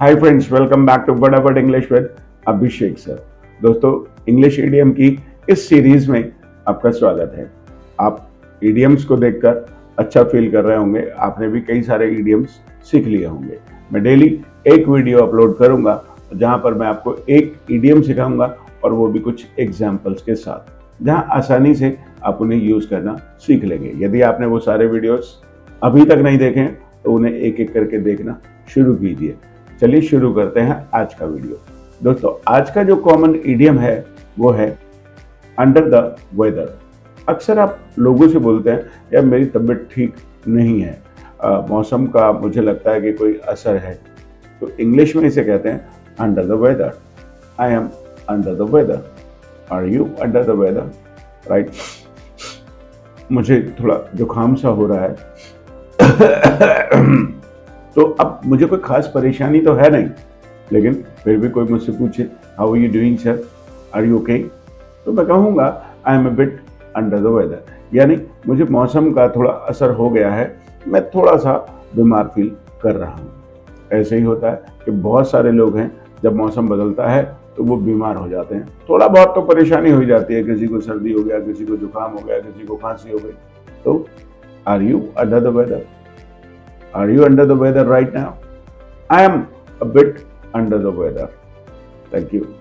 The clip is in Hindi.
Hi friends welcome back to Fatafat English with Abhishek sir दोस्तों इंग्लिश ईडियम की इस सीरीज़ में आपका स्वागत है। आप ईडियम्स को देखकर अच्छा फील कर रहे होंगे। आपने भी कई सारे ईडियम्स सीख लिए होंगे। मैं डेली एक वीडियो अपलोड करूँगा, जहाँ पर मैं आपको एक ईडियम सिखाऊँगा और वो भी कुछ एग्जाम्पल्स के साथ, जहाँ आसानी से आप उन्हें यूज़ करना सीख लेंगे। यदि आपने वो सारे वीडियोस अभी तक नहीं देखे तो उन्हें एक एक करके देखना शुरू कीजिए। चलिए शुरू करते हैं आज का वीडियो। दोस्तों आज का जो कॉमन ईडियम है वो है अंडर द वेदर अक्सर आप लोगों से बोलते हैं यार मेरी तबीयत ठीक नहीं है। आ, मौसम का मुझे लगता है कि कोई असर है। तो इंग्लिश में इसे कहते हैं under the weather I am under the weather are you under the weather right मुझे थोड़ा जुकाम सा हो रहा है। तो अब मुझे कोई खास परेशानी तो है नहीं, लेकिन फिर भी कोई मुझसे पूछे how you doing sir are you okay तो मैं कहूँगा I am a bit under the weather यानी मुझे मौसम का थोड़ा असर हो गया है, मैं थोड़ा सा बीमार फील कर रहा हूँ। ऐसे ही होता है कि बहुत सारे लोग हैं, जब मौसम बदलता है तो वो बीमार हो जाते हैं। थोड़ा बहुत तो परेशानी हो जाती है, किसी को सर्दी हो गया, किसी को जुकाम हो गया, किसी को खांसी हो गई। तो are you under the weather Are you under the weather right now? I am a bit under the weather. Thank you.